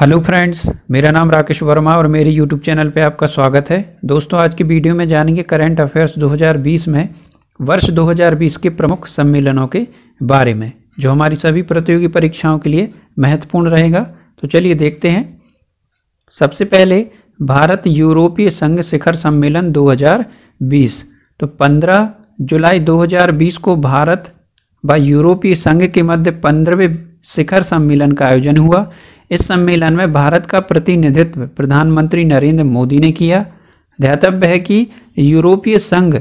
Hello friends, मेरा नाम राकेश वर्मा और मेरे यूट्यूब चैनल पे आपका स्वागत है। दोस्तों, आज की वीडियो में जानेंगे करंट अफेयर्स 2020 में, वर्ष 2020 के प्रमुख सम्मेलनों के बारे में, जो हमारी सभी प्रतियोगी परीक्षाओं के लिए महत्वपूर्ण रहेगा। तो चलिए देखते हैं। सबसे पहले, भारत यूरोपीय संघ शिखर सम्मेलन 2020 तो 15 जुलाई 2020 को भारत व यूरोपीय संघ के मध्य पंद्रहवें शिखर सम्मेलन का आयोजन हुआ। इस सम्मेलन में भारत का प्रतिनिधित्व प्रधानमंत्री नरेंद्र मोदी ने किया। ध्यातव्य है कि यूरोपीय संघ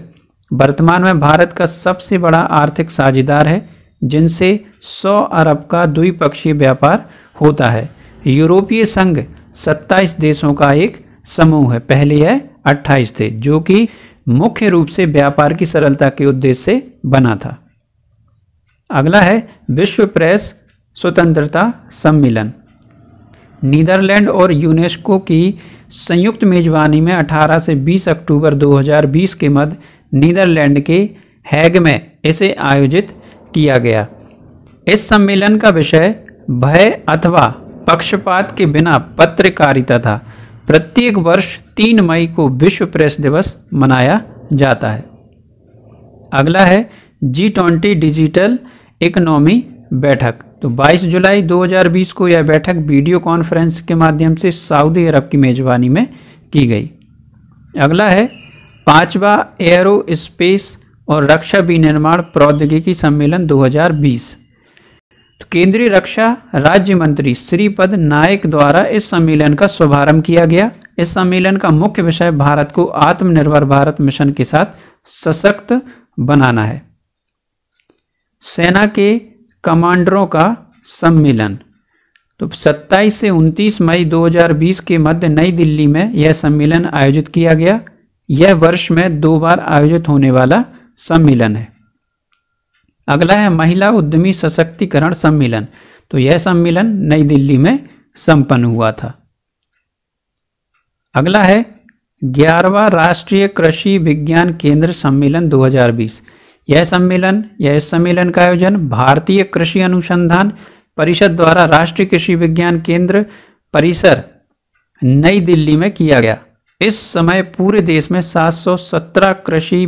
वर्तमान में भारत का सबसे बड़ा आर्थिक साझेदार है, जिनसे 100 अरब का द्विपक्षीय व्यापार होता है। यूरोपीय संघ 27 देशों का एक समूह है। पहले है 28 थे, जो कि मुख्य रूप से व्यापार की सरलता के उद्देश्य से बना था। अगला है विश्व प्रेस स्वतंत्रता सम्मेलन। नीदरलैंड और यूनेस्को की संयुक्त मेजबानी में 18 से 20 अक्टूबर 2020 के मध्य नीदरलैंड के हैग में इसे आयोजित किया गया। इस सम्मेलन का विषय भय अथवा पक्षपात के बिना पत्रकारिता था। प्रत्येक वर्ष तीन मई को विश्व प्रेस दिवस मनाया जाता है। अगला है जी ट्वेंटी डिजिटल इकोनॉमी बैठक। तो 22 जुलाई 2020 को यह बैठक वीडियो कॉन्फ्रेंस के माध्यम से सऊदी अरब की मेजबानी में की गई। अगला है, पांचवा एयरो स्पेस और रक्षा विनिर्माण प्रौद्योगिकी सम्मेलन 2020 तो केंद्रीय रक्षा राज्य मंत्री श्रीपद नायक द्वारा इस सम्मेलन का शुभारंभ किया गया। इस सम्मेलन का मुख्य विषय भारत को आत्मनिर्भर भारत मिशन के साथ सशक्त बनाना है। सेना के कमांडरों का सम्मेलन। तो 27 से 29 मई 2020 के मध्य नई दिल्ली में यह सम्मेलन आयोजित किया गया। यह वर्ष में दो बार आयोजित होने वाला सम्मेलन है। अगला है महिला उद्यमी सशक्तिकरण सम्मेलन। तो यह सम्मेलन नई दिल्ली में संपन्न हुआ था। अगला है ग्यारहवा राष्ट्रीय कृषि विज्ञान केंद्र सम्मेलन 2020 यह सम्मेलन या इस सम्मेलन का आयोजन भारतीय कृषि अनुसंधान परिषद द्वारा राष्ट्रीय कृषि विज्ञान केंद्र, परिसर, नई दिल्ली में किया गया। इस समय पूरे देश में 717 कृषि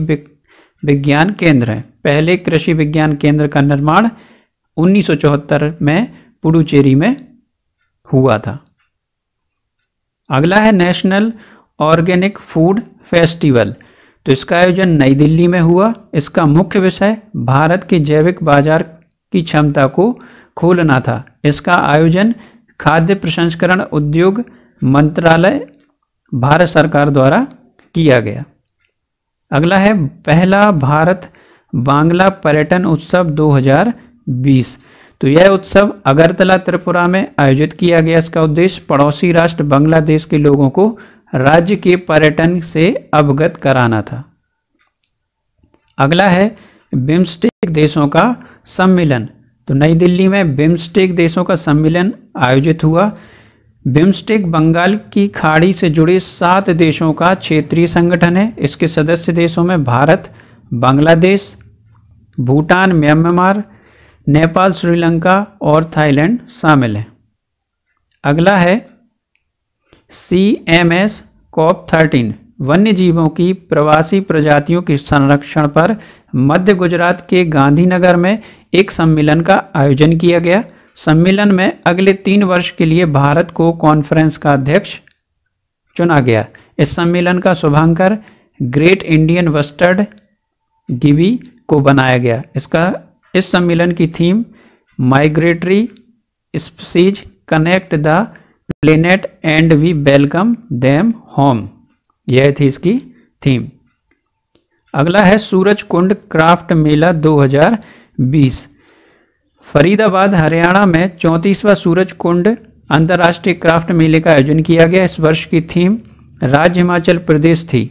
विज्ञान केंद्र हैं। पहले कृषि विज्ञान केंद्र का निर्माण 1974 में पुडुचेरी में हुआ था। अगला है नेशनल ऑर्गेनिक फ़ूड फेस्टिवल। तो इसका आयोजन नई दिल्ली में हुआ। इसका मुख्य विषय भारत के जैविक बाज़ार की क्षमता को खोलना था। इसका आयोजन खाद्य प्रसंस्करण उद्योग मंत्रालय, भारत सरकार द्वारा किया गया। अगला है, पहला भारत बांग्ला पर्यटन उत्सव 2020 तो यह उत्सव अगरतला त्रिपुरा में आयोजित किया गया। इसका उद्देश्य पड़ोसी राष्ट्र बांग्लादेश के लोगों को राज्य के पर्यटन से अवगत कराना था। अगला है बिम्स्टेक देशों का सम्मेलन। तो नई दिल्ली में बिम्स्टेक देशों का सम्मेलन आयोजित हुआ। बिम्स्टेक बंगाल की खाड़ी से जुड़े सात देशों का क्षेत्रीय संगठन है। इसके सदस्य देशों में भारत, बांग्लादेश, भूटान, म्यांमार, नेपाल, श्रीलंका और थाईलैंड शामिल हैं। अगला है C M S COP thirteen वन्य जीवों की प्रवासी प्रजातियों के संरक्षण पर मध्य गुजरात के गांधीनगर में एक सम्मेलन का आयोजन किया गया। सम्मेलन में अगले तीन वर्ष के लिए भारत को कॉन्फ्रेंस का अध्यक्ष चुना गया। इस सम्मेलन का शुभांकर ग्रेट इंडियन वस्टर्ड गिवी को बनाया गया। इसका, इस सम्मेलन की theme migratory species connect the planet and we welcome them home यह थी इसकी थीम अगला है सूरज कुंड क्राफ्ट मेला 2020 फरीदाबाद, हरियाणा में चौंतीसवा सूरज कुंड अंतर्राष्ट्रीय क्राफ्ट मेले का आयोजन किया गया। इस वर्ष की थीम राज्य हिमाचल प्रदेश थी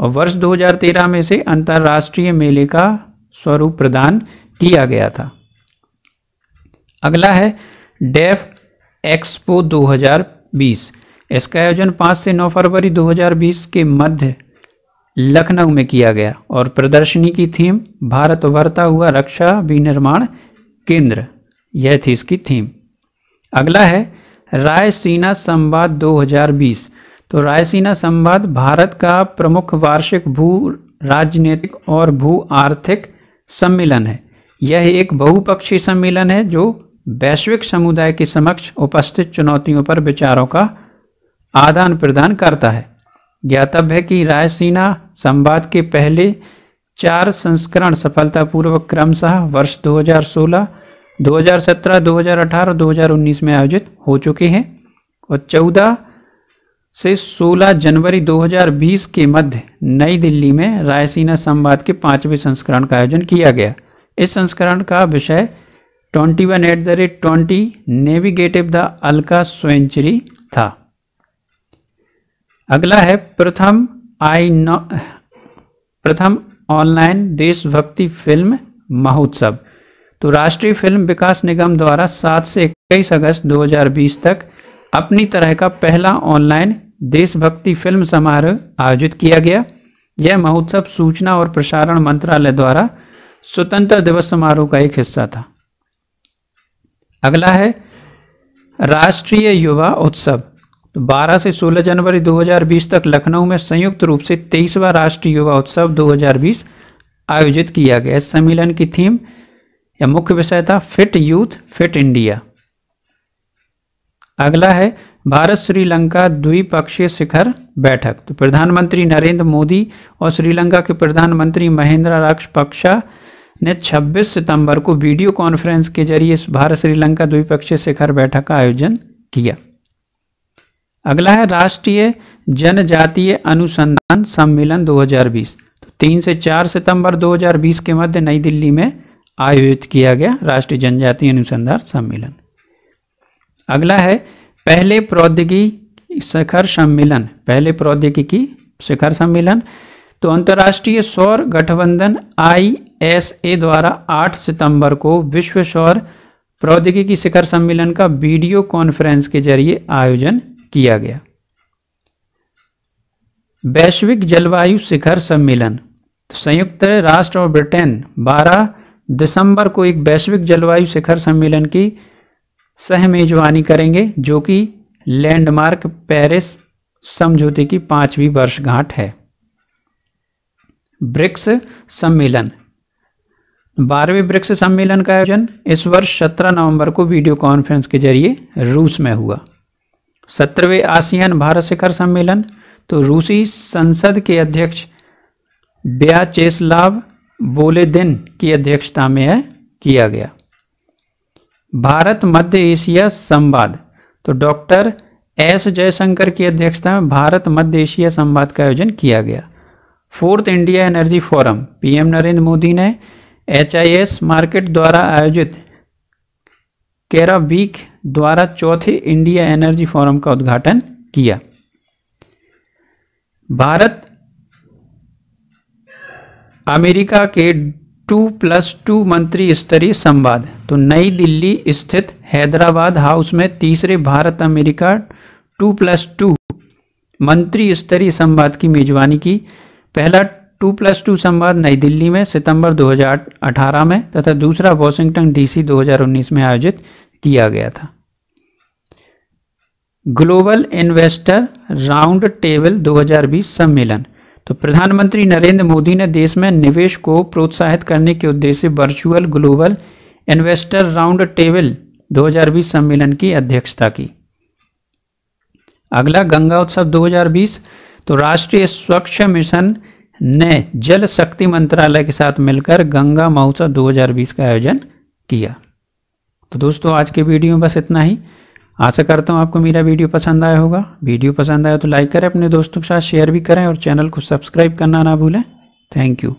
और वर्ष 2013 में से अंतर्राष्ट्रीय मेले का स्वरूप प्रदान किया गया था। अगला है डेफ एक्सपो 2020 इसका आयोजन 5 से 9 फरवरी 2020 के मध्य लखनऊ में किया गया और प्रदर्शनी की थीम, भारत उभरता हुआ रक्षा विनिर्माण केंद्र। यह थी इसकी थीम। अगला है रायसीना संवाद 2020 तो रायसीना संवाद भारत का प्रमुख वार्षिक भू राजनीतिक और भू आर्थिक सम्मेलन है। यह एक बहुपक्षीय सम्मेलन है जो वैश्विक समुदाय के समक्ष उपस्थित चुनौतियों पर विचारों का आदान प्रदान करता है। ज्ञातव्य है कि रायसीना संवाद के पहले चार संस्करण सफलतापूर्वक क्रमशः वर्ष 2016, 2017, 2018 और 2019 में आयोजित हो चुके हैं और 14 से 16 जनवरी 2020 के मध्य नई दिल्ली में रायसीना संवाद के पाँचवें संस्करण का आयोजन किया गया। इस संस्करण का विषय 21 at the rate twenty navigating the Alka century था अगला है प्रथम आई प्रथम ऑनलाइन देशभक्ति फ़िल्म महोत्सव। तो राष्ट्रीय फ़िल्म विकास निगम द्वारा 7 से 21 अगस्त 2020 तक अपनी तरह का पहला ऑनलाइन देशभक्ति फ़िल्म समारोह आयोजित किया गया। यह महोत्सव सूचना और प्रसारण मंत्रालय द्वारा स्वतंत्र दिवस समारोह का एक हिस्सा था। अगला है, राष्ट्रीय युवा उत्सव। तो 12 से 16 जनवरी 2020 तक लखनऊ में संयुक्त रूप से तेईसवा राष्ट्रीय युवा उत्सव 2020 आयोजित किया गया। इस सम्मेलन की थीम, या मुख्य विषय था, फिट यूथ, फिट इंडिया। अगला है, भारत श्रीलंका द्विपक्षीय शिखर बैठक। तो प्रधानमंत्री नरेंद्र मोदी और श्रीलंका के प्रधानमंत्री महेंद्र राजपक्षा ने 26 सितंबर को वीडियो कॉन्फ्रेंस के ज़रिए भारत श्रीलंका द्विपक्षीय शिखर बैठक का आयोजन किया। अगला है राष्ट्रीय जनजातीय अनुसंधान सम्मेलन 2020 तो तीन से चार सितंबर 2020 के मध्य नई दिल्ली में आयोजित किया गया राष्ट्रीय जनजातीय अनुसंधान सम्मेलन। अगला है पहले प्रौद्योगिकी शिखर सम्मेलन, पहले प्रौद्योगिकी शिखर सम्मेलन। तो अंतर्राष्ट्रीय सौर गठबंधन आई द्वारा 8 सितंबर को विश्व सौर प्रौद्योगिकी शिखर सम्मेलन का वीडियो कॉन्फ्रेंस के ज़रिए आयोजन किया गया। वैश्विक जलवायु शिखर सम्मेलन, संयुक्त राष्ट्र और ब्रिटेन 12 दिसंबर को एक वैश्विक जलवायु शिखर सम्मेलन की सह मेजबानी करेंगे, जो कि लैंडमार्क पेरिस समझौते की पांचवी वर्षगांठ है। ब्रिक्स सम्मेलन बारहवें ब्रिक्स सम्मेलन का आयोजन इस वर्ष 17 नवंबर को वीडियो कॉन्फ्रेंस के ज़रिए रूस में हुआ। सत्रहवें आसियान भारत शिखर सम्मेलन तो रूसी संसद के अध्यक्ष ब्याचेस्लाव बोलेदिन की अध्यक्षता में किया गया। भारत मध्य एशिया संवाद तो डॉक्टर एस जयशंकर की अध्यक्षता में भारत मध्य एशिया संवाद का आयोजन किया गया। Fourth India energy forum, PM Narendra Modi ने एचआईएस मार्केट द्वारा आयोजित केरा वीक द्वारा चौथे इंडिया एनर्जी फोरम का उद्घाटन किया। भारत अमेरिका के टू प्लस टू मंत्री स्तरीय संवाद तो नई दिल्ली स्थित हैदराबाद हाउस में तीसरे Bharat America two plus two मंत्री स्तरीय संवाद की मेजबानी की। पहला टू प्लस टू संवाद नई दिल्ली में, सितंबर 2018 में तथा दूसरा वॉशिंगटन डीसी 2019 में आयोजित किया गया था। ग्लोबल इन्वेस्टर राउंड टेबल 2020 सम्मेलन। तो प्रधानमंत्री नरेंद्र मोदी ने देश में निवेश को प्रोत्साहित करने के उद्देश्य virtual global investor round table 2020 सम्मेलन की अध्यक्षता की। अगला गंगा उत्सव 2020 तो राष्ट्रीय स्वच्छ मिशन ने जल शक्ति मंत्रालय के साथ मिलकर गंगा महोत्सव 2020 का आयोजन किया। तो दोस्तों, आज के वीडियो में बस इतना ही। आशा करता हूँ आपको मेरा वीडियो पसंद आया होगा। वीडियो पसंद आया तो लाइक करें, अपने दोस्तों के साथ शेयर भी करें और चैनल को सब्सक्राइब करना ना भूलें। Thank you.